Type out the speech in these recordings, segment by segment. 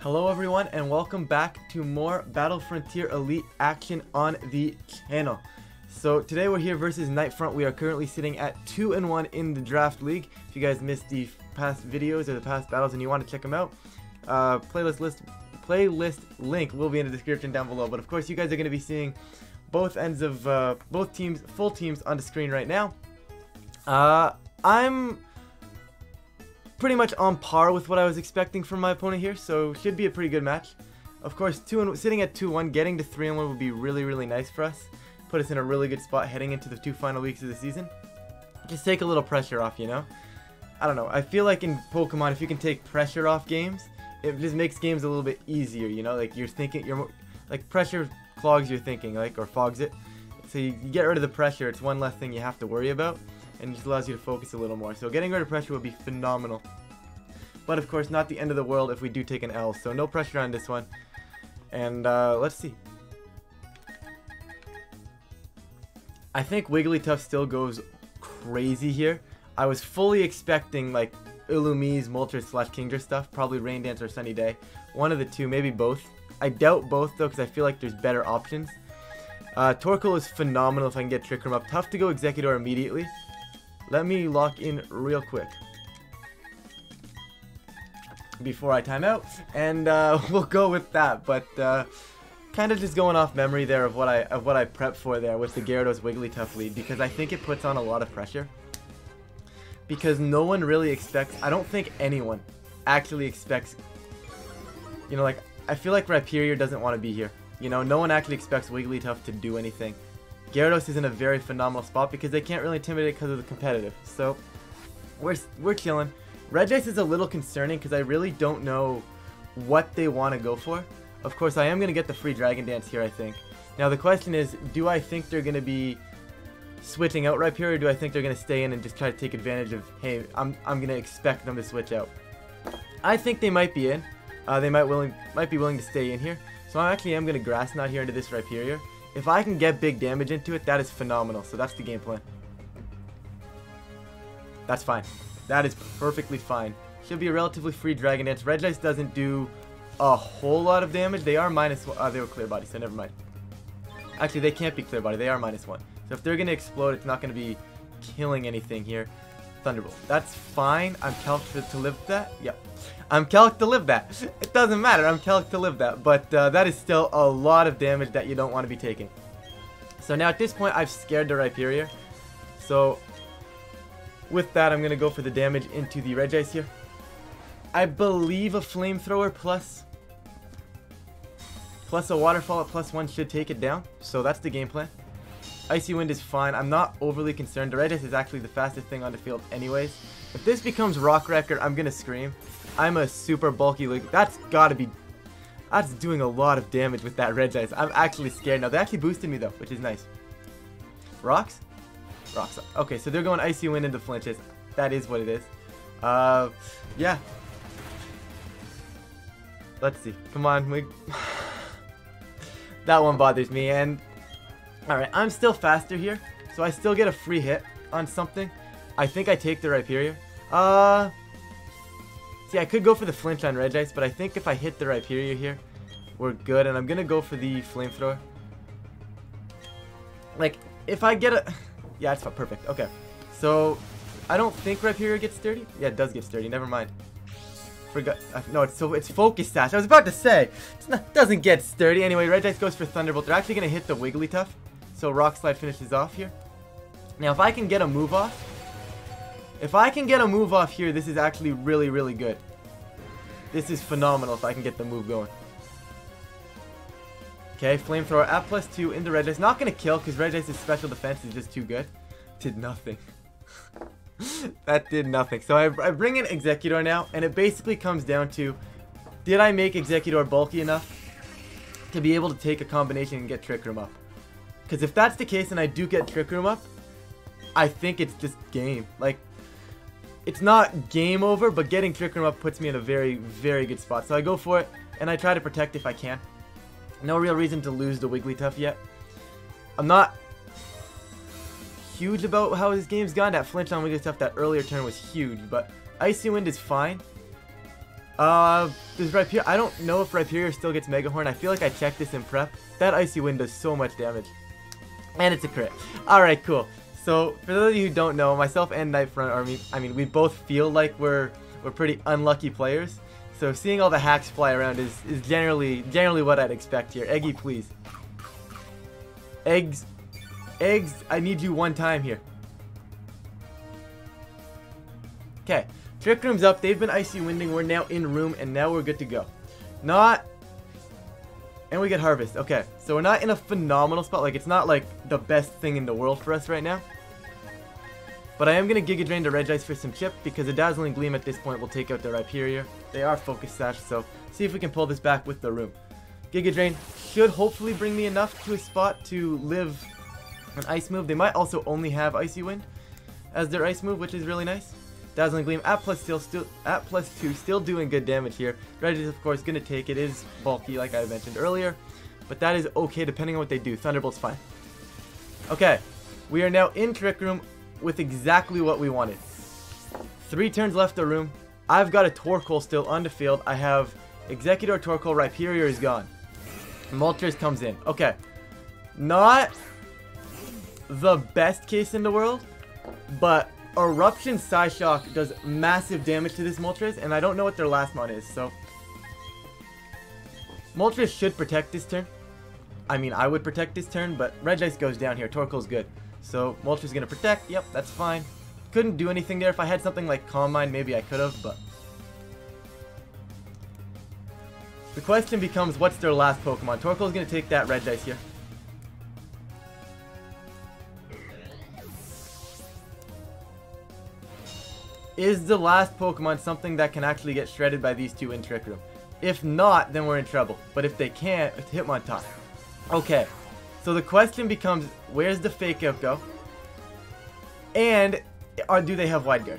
Hello everyone and welcome back to more Battle Frontier Elite action on the channel. So today we're here versus Nightfront. We are currently sitting at 2 and 1 in the draft league. If you guys missed the past videos or the past battles and you want to check them out, uh, playlist list playlist link will be in the description down below. But of course you guys are going to be seeing both ends of uh, both teams, full teams on the screen right now. Uh, I'm pretty much on par with what I was expecting from my opponent here, so should be a pretty good match. Of course, two and sitting at 2-1, getting to 3-1 would be really, really nice for us. Put us in a really good spot heading into the two final weeks of the season. Just take a little pressure off, you know? I don't know, I feel like in Pokemon, if you can take pressure off games, it just makes games a little bit easier, you know? Like, you're thinking, you're like, pressure clogs your thinking, like, or fogs it. So you, you get rid of the pressure, it's one less thing you have to worry about and just allows you to focus a little more. So getting rid of pressure would be phenomenal. But of course, not the end of the world if we do take an L. So no pressure on this one. And uh, let's see. I think Wigglytuff still goes crazy here. I was fully expecting like Illumise, Moltres, slash Kingdra stuff. Probably Rain Dance or Sunny Day. One of the two, maybe both. I doubt both though because I feel like there's better options. Uh, Torkoal is phenomenal if I can get Trick Room up. Tough to go Exeggutor immediately. Let me lock in real quick before I time out, and uh, we'll go with that. But uh, kind of just going off memory there of what I of what I prepped for there with the Gyarados Wigglytuff lead because I think it puts on a lot of pressure. Because no one really expects. I don't think anyone actually expects. You know, like I feel like Rhyperior doesn't want to be here. You know, no one actually expects Wigglytuff to do anything. Gyarados is in a very phenomenal spot because they can't really intimidate because of the competitive. So, we're, we're chilling. Regice is a little concerning because I really don't know what they want to go for. Of course, I am going to get the free Dragon Dance here, I think. Now, the question is, do I think they're going to be switching out right here, or do I think they're going to stay in and just try to take advantage of, hey, I'm, I'm going to expect them to switch out? I think they might be in. Uh, they might willing might be willing to stay in here. So I actually am going to Grass Knot here into this Rhyperior. If I can get big damage into it, that is phenomenal. So that's the game plan. That's fine. That is perfectly fine. Should be a relatively free Dragon Dance. Regice doesn't do a whole lot of damage. They are minus one. Uh, they were clear body, so never mind. Actually, they can't be clear body. They are minus one. So if they're going to explode, it's not going to be killing anything here. Thunderbolt. That's fine. I'm calced to, to live that. Yep. I'm calced to live that. It doesn't matter. I'm calced to live that. But uh, that is still a lot of damage that you don't want to be taking. So now at this point, I've scared the Rhyperior. So with that, I'm going to go for the damage into the Regice here. I believe a Flamethrower plus plus a Waterfall at plus one should take it down. So that's the game plan. Icy Wind is fine. I'm not overly concerned. The is actually the fastest thing on the field anyways. If this becomes Rock Record, I'm to scream. I'm a super bulky like That's got to be... That's doing a lot of damage with that Regice. I'm actually scared now. They actually boosted me though, which is nice. Rocks? Rocks. Okay, so they're going Icy Wind into flinches. That is what it is. Uh, yeah. Let's see. Come on. We... that one bothers me. And Alright, I'm still faster here, so I still get a free hit on something. I think I take the Rhyperior. Uh, see, I could go for the flinch on Regice, but I think if I hit the Rhyperior here, we're good. And I'm going to go for the Flamethrower. Like, if I get a... Yeah, it's perfect. Okay. So, I don't think Rhyperior gets sturdy. Yeah, it does get sturdy. Never mind. Forgot. Uh, no, it's so it's Focus Sash. I was about to say. It doesn't get sturdy. Anyway, Regice goes for Thunderbolt. They're actually going to hit the Wigglytuff. So Rock Slide finishes off here. Now, if I can get a move off, if I can get a move off here, this is actually really, really good. This is phenomenal if I can get the move going. Okay, Flamethrower at plus 2 into Regice. Not going to kill because Regice's special defense is just too good. Did nothing. that did nothing. So I, I bring in Exeggutor now, and it basically comes down to, did I make Exeggutor bulky enough to be able to take a combination and get Trick Room up? Because if that's the case and I do get Trick Room up, I think it's just game. Like, it's not game over, but getting Trick Room up puts me in a very, very good spot. So I go for it, and I try to protect if I can. No real reason to lose the Wigglytuff yet. I'm not huge about how this game's gone. That flinch on Wigglytuff that earlier turn was huge, but Icy Wind is fine. Uh, does Rhyperior, I don't know if Rhyperior still gets Mega Horn. I feel like I checked this in prep. That Icy Wind does so much damage. And it's a crit. Alright, cool. So, for those of you who don't know, myself and Nightfront Army, I mean, we both feel like we're we're pretty unlucky players. So seeing all the hacks fly around is, is generally generally what I'd expect here. Eggy, please. Eggs. Eggs, I need you one time here. Okay. Trick Room's up. They've been Icy Winding. We're now in room, and now we're good to go. Not... And we get Harvest. Okay. So we're not in a phenomenal spot. Like, it's not, like, the best thing in the world for us right now. But I am going to Giga Drain the Regice for some chip, because a Dazzling Gleam at this point will take out their Rhyperior. They are Focus Sash, so see if we can pull this back with the room. Giga Drain should hopefully bring me enough to a spot to live an Ice move. They might also only have Icy Wind as their Ice move, which is really nice. Dazzling Gleam at plus still still at plus two, still doing good damage here. Regice of course gonna take it is bulky like I mentioned earlier, but that is okay depending on what they do. Thunderbolt's fine. Okay, we are now in Trick Room with exactly what we wanted. Three turns left the room. I've got a Torkoal still on the field. I have Exeggutor, Torkoal, Rhyperior is gone. Moltres comes in. Okay. Not the best case in the world, but Eruption Psyshock does massive damage to this Moltres, and I don't know what their last mon is, so... Moltres should protect this turn. I mean, I would protect this turn, but Regice goes down here. Torkoal's good. So, Moltres is gonna protect. Yep, that's fine. Couldn't do anything there. If I had something like Calm Mind, maybe I could have, but... The question becomes, what's their last Pokemon? Torkoal's gonna take that Regice here. Is the last Pokemon something that can actually get shredded by these two in Trick Room? If not, then we're in trouble. But if they can't, it's Hitmontop. Okay, so the question becomes, where's the Fake Out go? And, or do they have Wide Guard?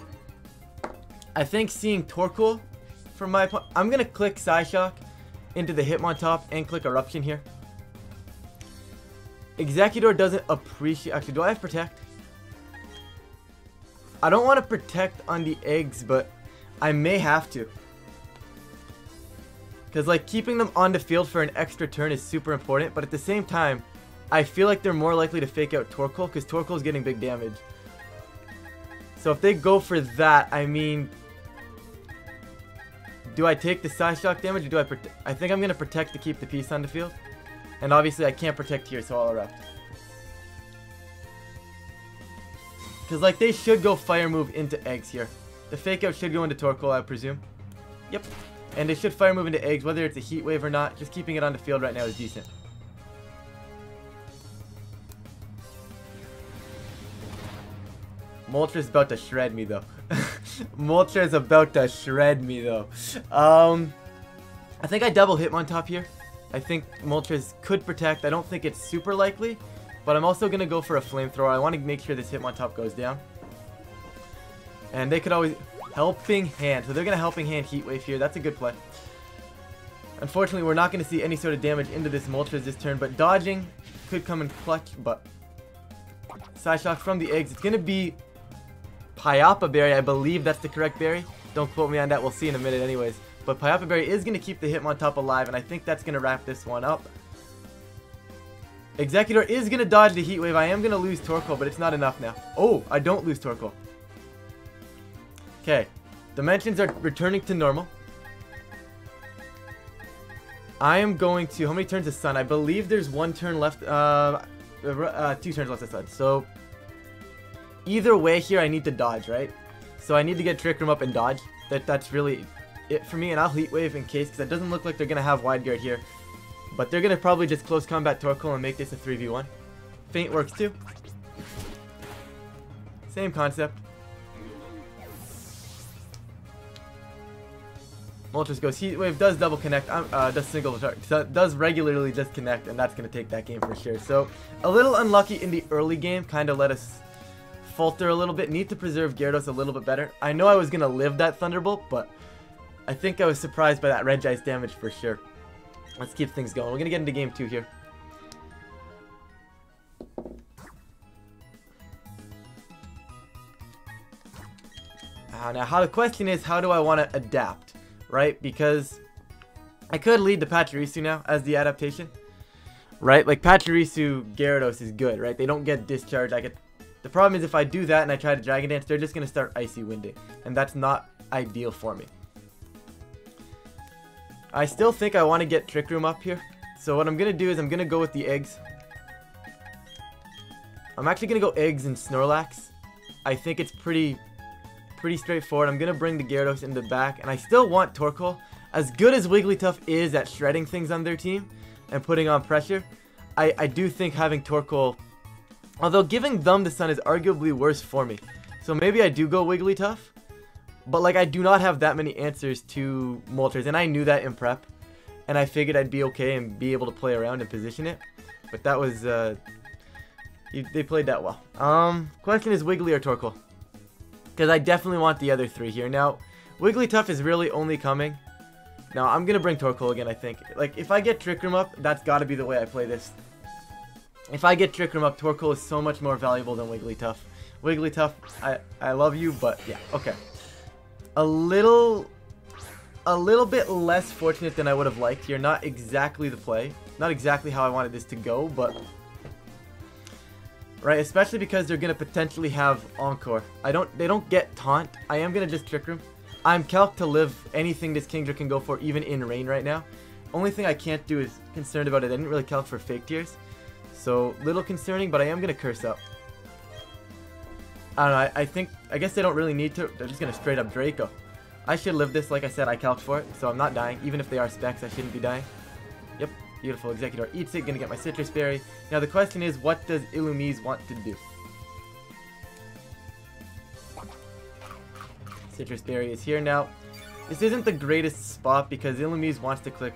I think seeing Torkoal from my I'm to click Psyshock into the Hitmontop and click Eruption here. Exeggutor doesn't appreciate... Actually, do I have Protect? I don't want to protect on the eggs, but I may have to. Because, like, keeping them on the field for an extra turn is super important, but at the same time, I feel like they're more likely to fake out Torkoal, because Torkoal is getting big damage. So if they go for that, I mean... Do I take the Psyshock damage, or do I I think I'm going to protect to keep the piece on the field. And obviously I can't protect here, so I'll erupt. Because, like, they should go Fire Move into Eggs here. The Fake Out should go into Torkoal, I presume. Yep. And they should Fire Move into Eggs, whether it's a Heat Wave or not. Just keeping it on the field right now is decent. Moltres about to shred me, though. Moltres is about to shred me, though. Um, I think I double Hitmontop here. I think Moltres could protect. I don't think it's super likely. But I'm also going to go for a flamethrower. I want to make sure this Hitmontop goes down. And they could always... Helping Hand. So they're going to Helping Hand Heat Wave here. That's a good play. Unfortunately, we're not going to see any sort of damage into this Moltres this turn. But dodging could come in clutch. But Psyshock from the eggs. It's going to be Payapa Berry. I believe that's the correct berry. Don't quote me on that. We'll see in a minute anyways. But Payapa Berry is going to keep the Hitmontop alive. And I think that's going to wrap this one up. Exeggutor is going to dodge the Heat Wave. I am going to lose Torkoal, but it's not enough now. Oh, I don't lose Torkoal. Okay. Dimensions are returning to normal. I am going to... How many turns is Sun? I believe there's one turn left. Uh, uh, two turns left of Sun. So, either way here, I need to dodge, right? So I need to get Trick Room up and dodge. That That's really it for me. And I'll Heat Wave in case, because it doesn't look like they're going to have Wide Guard here. But they're going to probably just close combat Torkoal and make this a 3v1. Faint works too. Same concept. Moltres goes Heat Wave, does double connect, um, uh, does single, does regularly disconnect, and that's going to take that game for sure. So, a little unlucky in the early game, kind of let us falter a little bit. Need to preserve Gyarados a little bit better. I know I was going to live that Thunderbolt, but I think I was surprised by that Regice damage for sure. Let's keep things going. We're going to get into game two here. Uh, now, how the question is, how do I want to adapt? right? Because I could lead the Pachirisu now as the adaptation, right? Like Pachirisu Gyarados is good, right? They don't get discharged. I get. The problem is if I do that and I try to Dragon Dance, they're just gonna start Icy Winding, and that's not ideal for me. I still think I want to get Trick Room up here. So what I'm going to do is I'm going to go with the eggs. I'm actually going to go eggs and Snorlax. I think it's pretty pretty straightforward. I'm going to bring the Gyarados in the back. And I still want Torkoal. As good as Wigglytuff is at shredding things on their team and putting on pressure, I, I do think having Torkoal, although giving them the sun is arguably worse for me. So maybe I do go Wigglytuff. But like I do not have that many answers to Moltres, and I knew that in prep. And I figured I'd be okay and be able to play around and position it. But that was, uh, they played that well. Um, question is Wiggly or Torkoal? Because I definitely want the other three here. Now, Wigglytuff is really only coming. Now, I'm going to bring Torkoal again, I think. Like, if I get Trick Room up, that's got to be the way I play this. If I get Trick Room up, Torkoal is so much more valuable than Wigglytuff. Wigglytuff, I, I love you, but yeah, okay a little a little bit less fortunate than I would have liked here. Not exactly the play. Not exactly how I wanted this to go, but... Right, especially because they're going to potentially have Encore. I don't, They don't get Taunt. I am going to just Trick Room. I'm calc to live anything this Kingdra can go for, even in rain right now. Only thing I can't do is concerned about it. I didn't really calc for Fake Tears. So, little concerning, but I am going to Curse Up. I don't know, I, I think, I guess they don't really need to. They're just to straight up Draco. I should live this, like I said, I calc for it, so I'm not dying. Even if they are specs, I shouldn't be dying. Yep, beautiful. Exeggutor eats it, gonna get my Sitrus Berry. Now the question is, what does Illumise want to do? Sitrus Berry is here now. This isn't the greatest spot because Illumise wants to click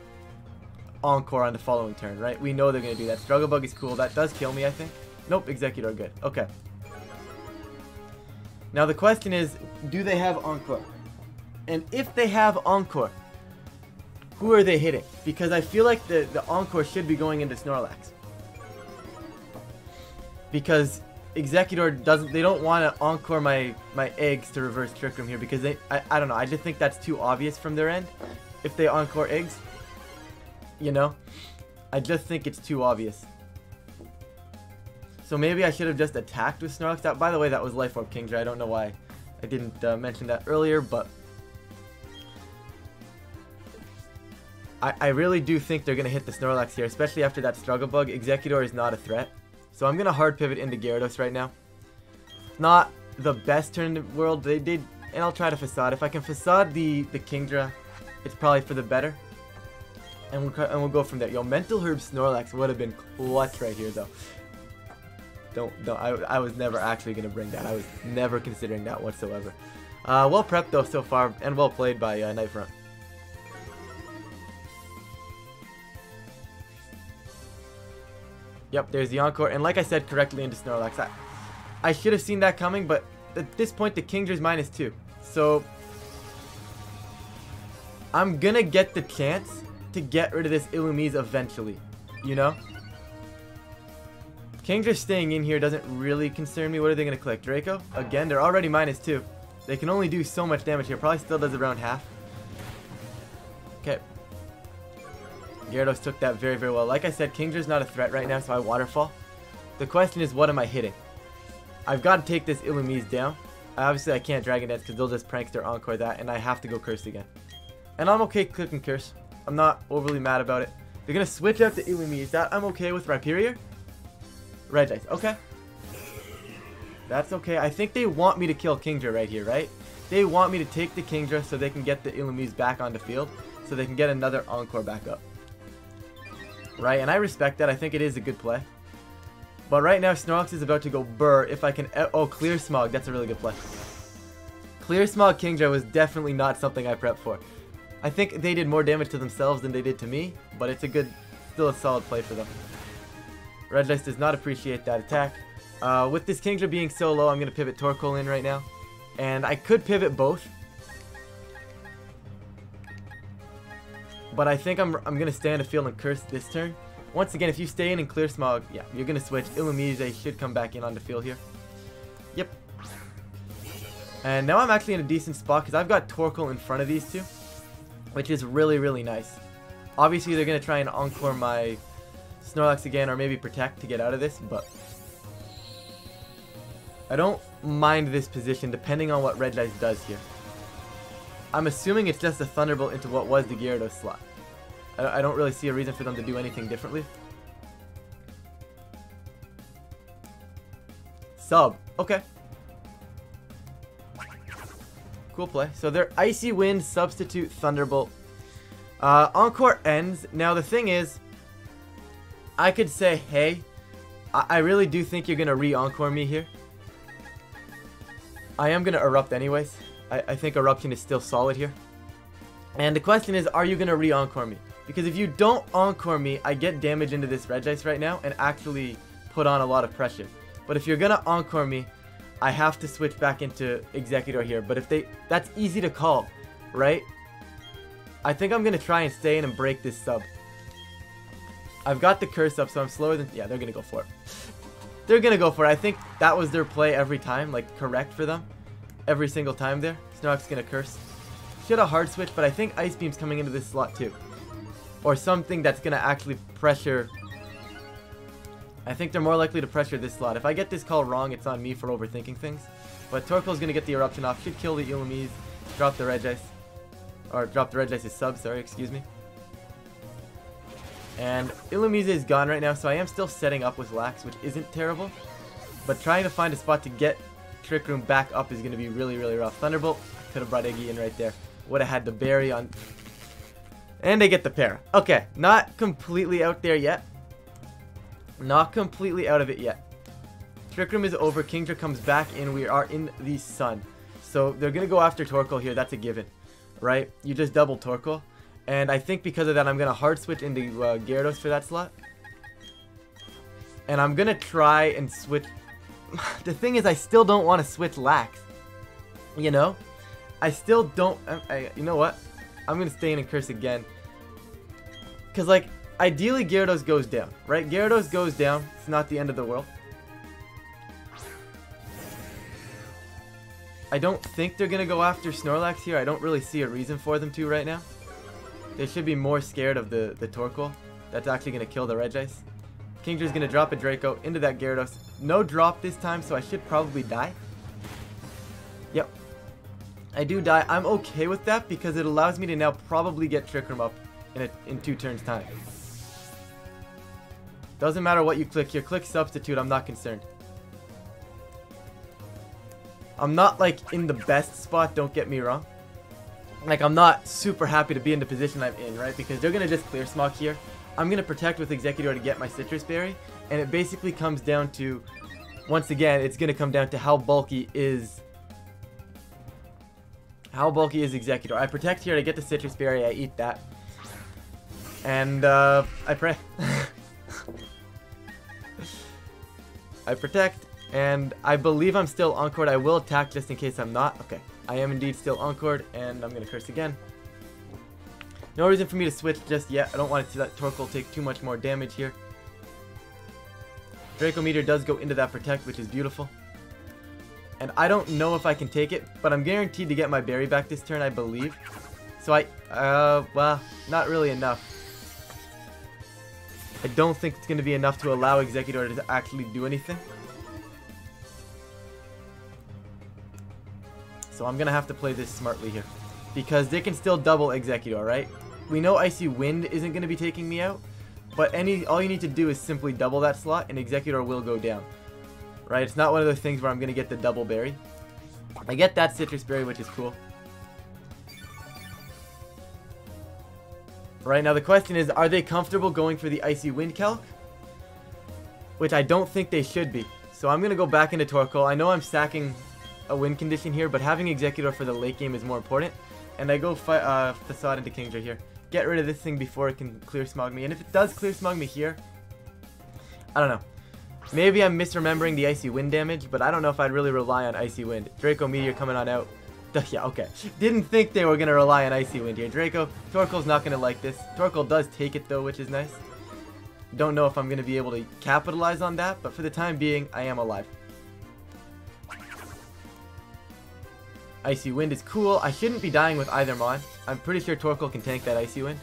Encore on the following turn, right? We know they're to do that. Struggle Bug is cool. That does kill me, I think. Nope, Exeggutor, good. Okay. Now the question is, do they have Encore? And if they have Encore, who are they hitting? Because I feel like the, the Encore should be going into Snorlax. Because Exeggutor doesn't, they don't want to Encore my, my eggs to reverse Trick Room here because they, I, I don't know, I just think that's too obvious from their end. If they Encore eggs, you know? I just think it's too obvious. So maybe I should have just attacked with Snorlax. That, by the way, that was Life Orb Kingdra. I don't know why I didn't uh, mention that earlier, but... I, I really do think they're going to hit the Snorlax here, especially after that Struggle Bug. Exeggutor is not a threat. So I'm going to hard pivot into Gyarados right now. Not the best turn in the world. They did, and I'll try to Facade. If I can Facade the, the Kingdra, it's probably for the better. And we'll, and we'll go from there. Yo, Mental Herb Snorlax would have been clutch right here, though. Don't, don't. I, I was never actually going to bring that. I was never considering that whatsoever. Uh, well prepped, though, so far, and well played by uh, Nightfront. Yep, there's the Encore, and like I said correctly into Snorlax. I, I should have seen that coming, but at this point, the Kingdra's minus two. So, I'm gonna get the chance to get rid of this Illumise eventually, you know? Kingdra staying in here doesn't really concern me. What are they going to click? Draco? Again, they're already minus two. They can only do so much damage here. Probably still does around half. Okay. Gyarados took that very, very well. Like I said, Kingdra's not a threat right now, so I Waterfall. The question is, what am I hitting? I've got to take this Illumise down. Obviously, I can't Dragon Dance because they'll just Prankster Encore that, and I have to go Curse again. And I'm okay clicking Curse. I'm not overly mad about it. They're going to switch out the Illumise. That I'm okay with Rhyperior. Regice. Okay. That's okay. I think they want me to kill Kingdra right here, right? They want me to take the Kingdra so they can get the Illumise back on the field. So they can get another Encore back up. Right, and I respect that. I think it is a good play. But right now, Snorlax is about to go burr if I can... Oh, Clear Smog. That's a really good play. Clear Smog Kingdra was definitely not something I prepped for. I think they did more damage to themselves than they did to me, but it's a good, still a solid play for them. Regice does not appreciate that attack. Uh, with this Kingdra being so low, I'm going to pivot Torkoal in right now. And I could pivot both. But I think I'm, I'm going to stay on the field and curse this turn. Once again, if you stay in and clear Smog, yeah, you're going to switch. Illumise should come back in on the field here. Yep. And now I'm actually in a decent spot because I've got Torkoal in front of these two. which is really, really nice. Obviously, they're going to try and encore my Snorlax again, or maybe Protect to get out of this, but... I don't mind this position, depending on what Regice does here. I'm assuming it's just a Thunderbolt into what was the Gyarados slot. I, I don't really see a reason for them to do anything differently. Sub. Okay. Cool play. So they're Icy Wind, Substitute, Thunderbolt. Uh, Encore ends. Now the thing is, I could say, hey, I, I really do think you're going to re-Encore me here. I am going to Erupt anyways. I, I think Eruption is still solid here. And the question is, are you going to re-Encore me? Because if you don't Encore me, I get damage into this Regice right now and actually put on a lot of pressure. But if you're going to Encore me, I have to switch back into Exeggutor here. But if they... That's easy to call, right? I think I'm going to try and stay in and break this sub. I've got the curse up, so I'm slower than... Yeah, they're going to go for it. they're going to go for it. I think that was their play every time, like, correct for them. Every single time there. Snorlax going to curse. Should have hard switch, but I think Ice Beam's coming into this slot too. Or something that's going to actually pressure... I think they're more likely to pressure this slot. If I get this call wrong, it's on me for overthinking things. But Torkoal's going to get the Eruption off. Should kill the Illumise. Drop the Regice. Or drop the Regice's sub, sorry, excuse me. And Illumise is gone right now, so I am still setting up with Lax, which isn't terrible. But trying to find a spot to get Trick Room back up is going to be really, really rough. Thunderbolt, could have brought Iggy in right there. Would have had the berry on and they get the pair. Okay, not completely out there yet. Not completely out of it yet. Trick Room is over. Kingdra comes back in. We are in the sun. So they're going to go after Torkoal here. That's a given. Right? You just double Torkoal. And I think because of that, I'm going to hard switch into uh, Gyarados for that slot. And I'm going to try and switch... the thing is, I still don't want to switch Lax. You know? I still don't... I, I, you know what? I'm going to stay in a curse again. Because, like, ideally Gyarados goes down, right? Gyarados goes down. It's not the end of the world. I don't think they're going to go after Snorlax here. I don't really see a reason for them to right now. They should be more scared of the, the Torkoal. That's actually going to kill the Regice. Kingdra's going to drop a Draco into that Gyarados. No drop this time, so I should probably die. Yep, I do die. I'm okay with that because it allows me to now probably get Trick Room up in, a, in two turns time. Doesn't matter what you click here. Click Substitute. I'm not concerned. I'm not like in the best spot, don't get me wrong. Like I'm not super happy to be in the position I'm in, right? Because they're to just clear Smog here. I'm to protect with Exeggutor to get my Sitrus Berry. And it basically comes down to, once again, it's to come down to how bulky is how bulky is Exeggutor. I protect here to get the Sitrus Berry, I eat that. And, uh, I pray. I protect, and I believe I'm still Encored. I will attack just in case I'm not. Okay, I am indeed still Encored, and I'm going to curse again. No reason for me to switch just yet. I don't want to let Torkoal take too much more damage here. Draco Meteor does go into that Protect, which is beautiful. And I don't know if I can take it, but I'm guaranteed to get my berry back this turn, I believe. So I, uh, well, not really enough. I don't think it's going to be enough to allow Exeggutor to actually do anything. So I'm going to have to play this smartly here. Because they can still double Exeggutor, right? We know Icy Wind isn't going to be taking me out. But any all you need to do is simply double that slot and Exeggutor will go down right? It's not one of those things where I'm going to get the double berry. I get that Sitrus berry, which is cool. Right, now the question is, are they comfortable going for the Icy Wind Calc? Which I don't think they should be. So I'm going to go back into Torkoal. I know I'm stacking a win condition here, but having Exeggutor for the late game is more important. And I go fi uh, Facade into Kingdra here. Get rid of this thing before it can clear smog me. And if it does clear smog me here, I don't know. Maybe I'm misremembering the Icy Wind damage, but I don't know if I'd really rely on Icy Wind. Draco Meteor coming on out. Yeah, okay. Didn't think they were going to rely on Icy Wind here. Draco, Torkoal's not going to like this. Torkoal does take it though, which is nice. Don't know if I'm going to be able to capitalize on that, but for the time being, I am alive. Icy Wind is cool. I shouldn't be dying with either Mon. I'm pretty sure Torkoal can tank that Icy Wind.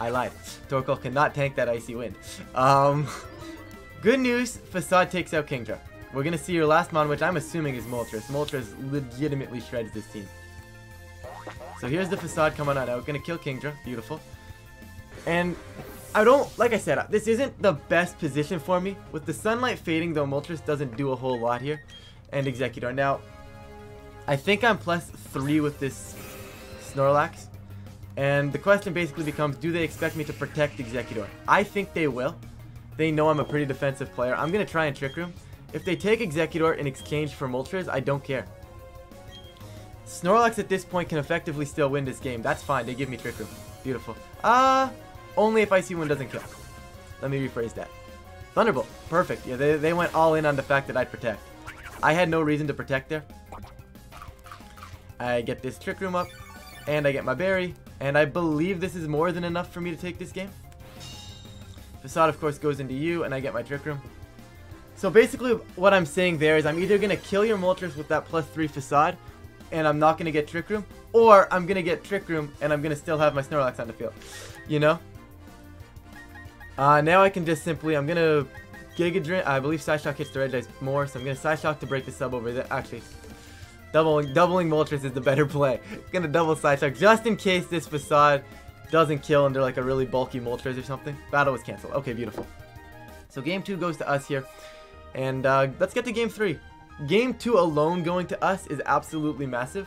I lied. Torkoal cannot tank that Icy Wind. Um, good news, Facade takes out Kingdra. We're going to see your last Mon, which I'm assuming is Moltres. Moltres legitimately shreds this team. So here's the Facade coming on out. Going to kill Kingdra. Beautiful. And I don't, like I said, this isn't the best position for me. With the sunlight fading, though, Moltres doesn't do a whole lot here. And Exeggutor. Now, I think I'm plus 3 with this Snorlax. And the question basically becomes, do they expect me to protect Exeggutor? I think they will. They know I'm a pretty defensive player. I'm going to try and Trick Room. If they take Exeggutor in exchange for Moltres, I don't care. Snorlax at this point can effectively still win this game. That's fine. They give me Trick Room. Beautiful. Ah, uh, only if I see one doesn't kill. Let me rephrase that. Thunderbolt. Perfect. Yeah, they, they went all in on the fact that I'd protect. I had no reason to protect there. I get this Trick Room up, and I get my Berry, and I believe this is more than enough for me to take this game. Facade, of course, goes into you, and I get my Trick Room. So basically, what I'm saying there is I'm either going to kill your Moltres with that plus 3 Facade, and I'm not going to get Trick Room, or I'm going to get Trick Room, and I'm going to still have my Snorlax on the field. You know? Uh, now I can just simply, I'm going to Giga Drain. I believe Psyshock hits the Regice more, so I'm going to Psyshock to break the sub over there. Actually, Doubling, doubling Moltres is the better play. Gonna double Psyshock just in case this Facade doesn't kill under like a really bulky Moltres or something. Battle was canceled. Okay, beautiful. So game two goes to us here. And uh, let's get to game three. Game two alone going to us is absolutely massive.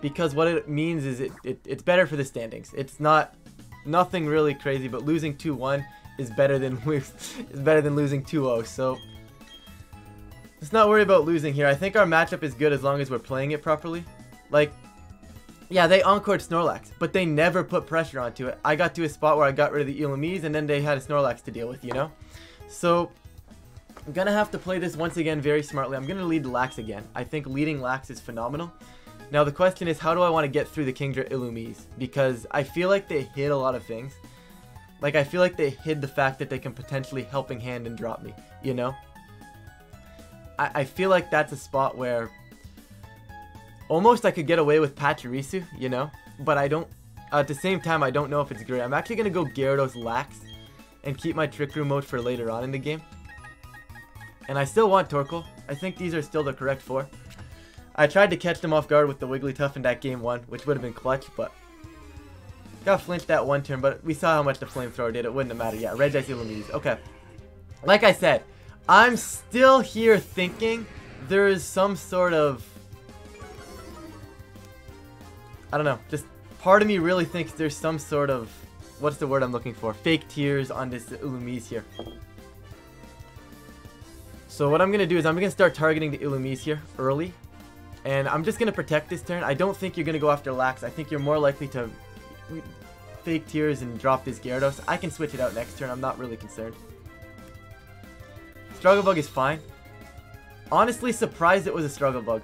Because what it means is it, it it's better for the standings. It's not nothing really crazy, but losing 2-1 is better than is better than losing 2-0. So Let's not worry about losing here. I think our matchup is good as long as we're playing it properly. Like, yeah, they encored Snorlax, but they never put pressure onto it. I got to a spot where I got rid of the Illumise, and then they had a Snorlax to deal with, you know? So, I'm gonna have to play this once again very smartly. I'm gonna lead Lax again. I think leading Lax is phenomenal. Now, the question is, how do I want to get through the Kingdra Illumise? Because I feel like they hid a lot of things. Like, I feel like they hid the fact that they can potentially helping hand and drop me, you know? I, I feel like that's a spot where almost I could get away with Pachirisu, you know? But I don't, at the same time, I don't know if it's great. I'm actually going to go Gyarados Lax and keep my Trick Room mode for later on in the game. And I still want Torkoal. I think these are still the correct four. I tried to catch them off guard with the Wigglytuff in that game one, which would have been clutch, but got flinched that one turn, but we saw how much the flamethrower did. It wouldn't have mattered. Yeah, Regice Illumise. Okay. Like I said, I'm still here thinking there is some sort of... I don't know, just part of me really thinks there's some sort of... What's the word I'm looking for? Fake tears on this Illumise here. So what I'm going to do is I'm going to start targeting the Illumise here early. And I'm just going to protect this turn. I don't think you're going to go after Lax. I think you're more likely to fake tears and drop this Gyarados. I can switch it out next turn. I'm not really concerned. Struggle Bug is fine. Honestly, surprised it was a Struggle Bug.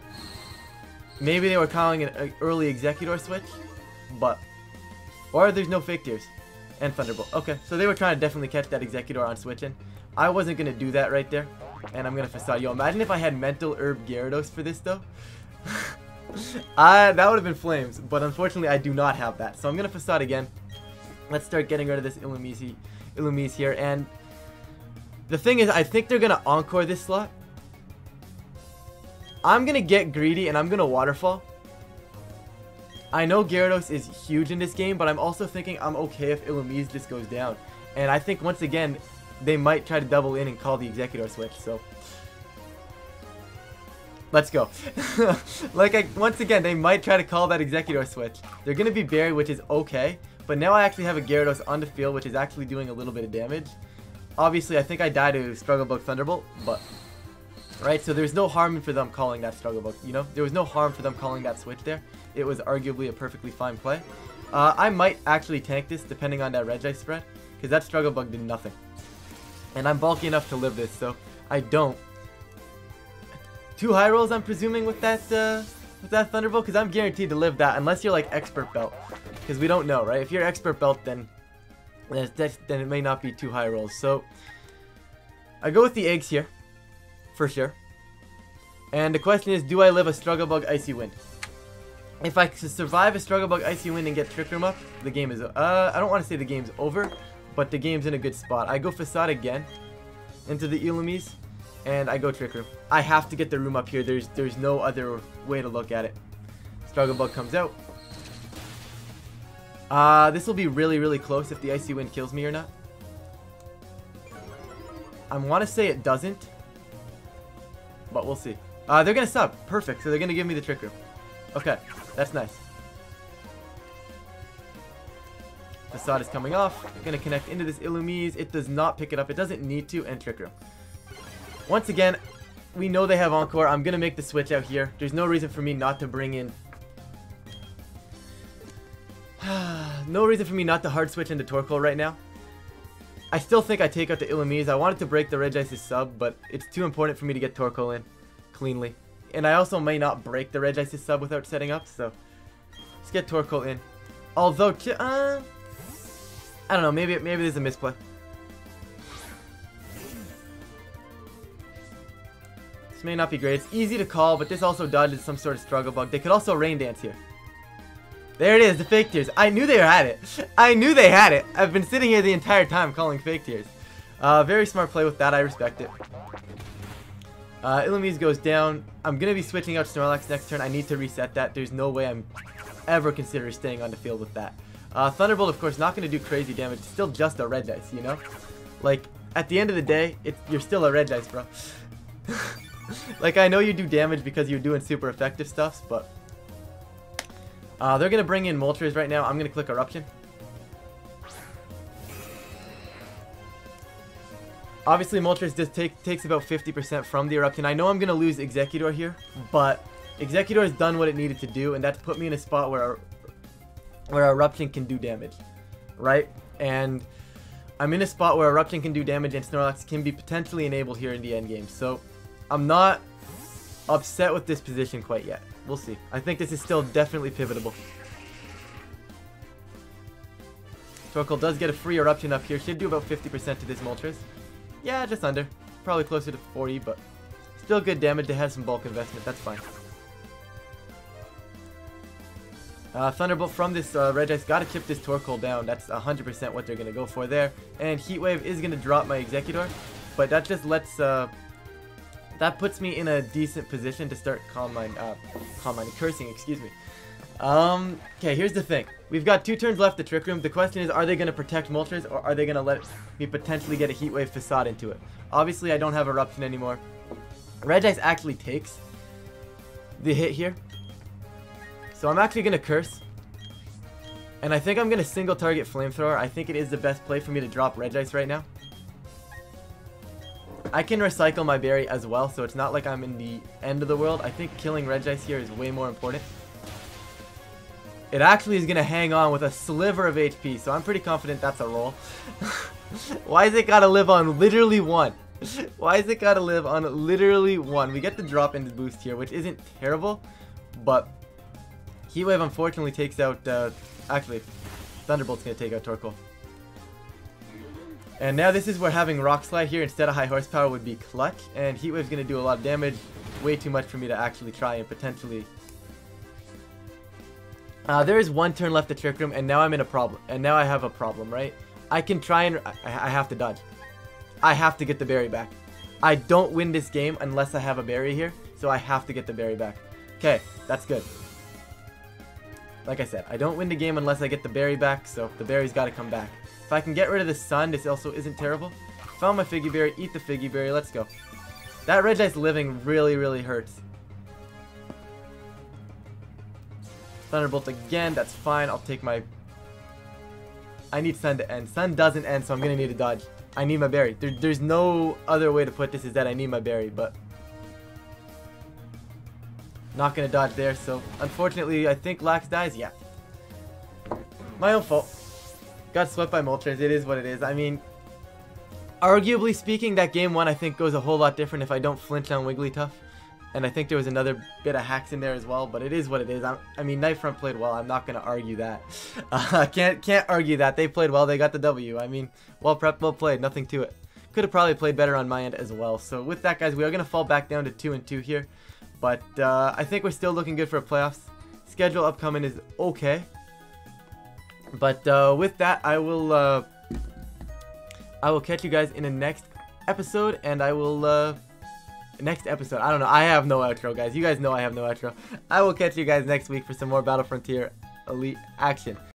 Maybe they were calling it an early Exeggutor switch, but... Or there's no Fake Tears. And Thunderbolt. Okay, so they were trying to definitely catch that Exeggutor on switching. I wasn't going to do that right there. And I'm going to Facade. Yo, imagine if I had Mental Herb Gyarados for this, though. I, that would have been flames, but unfortunately I do not have that. So I'm going to Facade again. Let's start getting rid of this Illumise, Illumise here. And the thing is, I think they're going to encore this slot. I'm going to get greedy and I'm going to waterfall. I know Gyarados is huge in this game, but I'm also thinking I'm okay if Illumise just goes down. And I think, once again, they might try to double in and call the Exeggutor switch, so... Let's go. like, I, once again, they might try to call that Exeggutor switch. They're going to be buried, which is okay. But now I actually have a Gyarados on the field, which is actually doing a little bit of damage. Obviously, I think I died to Struggle Bug Thunderbolt, but... Right, so there's no harm for them calling that Struggle Bug, you know? There was no harm for them calling that switch there. It was arguably a perfectly fine play. Uh, I might actually tank this, depending on that Regice spread, because that Struggle Bug did nothing. And I'm bulky enough to live this, so I don't. Two high rolls, I'm presuming, with that, uh, with that Thunderbolt, because I'm guaranteed to live that, unless you're, like, Expert Belt. Because we don't know, right? If you're Expert Belt, then then it may not be too high rolls. So I go with the eggs here, for sure. And the question is, do I live a Struggle Bug Icy Wind? If I survive a Struggle Bug Icy Wind and get Trick Room up, the game is, uh, I don't want to say the game's over, but the game's in a good spot. I go Facade again into the Illumise, and I go Trick Room. I have to get the room up here. There's there's no other way to look at it. Struggle Bug comes out. Uh, this will be really, really close if the Icy Wind kills me or not. I want to say it doesn't, but we'll see. Uh, they're going to sub. Perfect. So they're going to give me the Trick Room. Okay, that's nice. Facade is coming off. Going to connect into this Illumise. It does not pick it up. It doesn't need to. And Trick Room. Once again, we know they have Encore. I'm going to make the switch out here. There's no reason for me not to bring in... no reason for me not to hard switch into Torkoal right now. I still think I take out the Illumise. I wanted to break the Regice's sub, but it's too important for me to get Torkoal in cleanly. And I also may not break the Regice's sub without setting up, so let's get Torkoal in. Although, uh, I don't know, maybe maybe there's a misplay. This may not be great. It's easy to call, but this also dodges some sort of struggle bug. They could also rain dance here. There it is, the fake tears. I knew they had it. I knew they had it. I've been sitting here the entire time calling fake tears. Uh, very smart play with that. I respect it. Uh, Illumise goes down. I'm going to be switching out Snorlax next turn. I need to reset that. There's no way I'm ever considering staying on the field with that. Uh, Thunderbolt, of course, not going to do crazy damage. It's still just a Regice, you know? Like, at the end of the day, it, you're still a Regice, bro. like, I know you do damage because you're doing super effective stuffs, but uh, they're going to bring in Moltres right now. I'm going to click Eruption. Obviously, Moltres just take, takes about 50% from the Eruption. I know I'm going to lose Exeggutor here, but Exeggutor has done what it needed to do, and that's put me in a spot where, where Eruption can do damage, right? And I'm in a spot where Eruption can do damage and Snorlax can be potentially enabled here in the end game. So I'm not upset with this position quite yet. We'll see. I think this is still definitely pivotable. Torkoal does get a free eruption up here. Should do about 50% to this Moltres. Yeah, just under. Probably closer to 40, but still good damage to have some bulk investment. That's fine. Uh, Thunderbolt from this uh, Regice. Gotta chip this Torkoal down. That's 100% what they're gonna go for there. And Heat Wave is gonna drop my Exeggutor, But that just lets uh, that puts me in a decent position to start Calm Mind, uh, Calm cursing, excuse me. Um, okay, here's the thing. We've got two turns left to Trick Room. The question is, are they going to protect Moltres, or are they going to let me potentially get a Heat Wave Facade into it? Obviously, I don't have Eruption anymore. Regice actually takes the hit here. So I'm actually going to Curse. And I think I'm going to single target Flamethrower. I think it is the best play for me to drop Regice right now. I can recycle my berry as well, so it's not like I'm in the end of the world. I think killing Regice here is way more important. It actually is going to hang on with a sliver of HP, so I'm pretty confident that's a roll. Why is it got to live on literally one? Why is it got to live on literally one? We get the drop in the boost here, which isn't terrible, but Heat Wave unfortunately takes out, uh, actually, Thunderbolt's going to take out Torkoal. And now this is where having Rock Slide here instead of High Horsepower would be clutch. And Heat Wave's going to do a lot of damage. Way too much for me to actually try and potentially... Uh, there is one turn left to Trick Room, and now I'm in a problem. And now I have a problem, right? I can try and... I, I have to dodge. I have to get the berry back. I don't win this game unless I have a berry here. So I have to get the berry back. Okay, that's good. Like I said, I don't win the game unless I get the berry back, so the berry's got to come back. I can get rid of the sun, this also isn't terrible. Found my Figgy Berry, eat the Figgy Berry, let's go. That red Regice living really, really hurts. Thunderbolt again, that's fine. I'll take my... I need Sun to end. Sun doesn't end, so I'm to need a dodge. I need my berry. There, there's no other way to put this is that I need my berry, but... Not to dodge there, so unfortunately I think Lax dies. Yeah. My own fault. Got swept by Moltres. It is what it is. I mean, arguably speaking, that game one I think goes a whole lot different if I don't flinch on Wigglytuff. And I think there was another bit of hacks in there as well, but it is what it is. I'm, i mean, Nightfront played well. I'm not going to argue that. Uh, can't can't argue that. They played well. They got the W. I mean, well prepped, well played. Nothing to it. Could have probably played better on my end as well. So with that, guys, we are going to fall back down to 2 and 2 here. But uh, I think we're still looking good for playoffs. Schedule upcoming is okay. But uh, with that, I will uh, I will catch you guys in the next episode, and I will uh, next episode. I don't know. I have no outro, guys. You guys know I have no outro. I will catch you guys next week for some more Battle Frontier Elite action.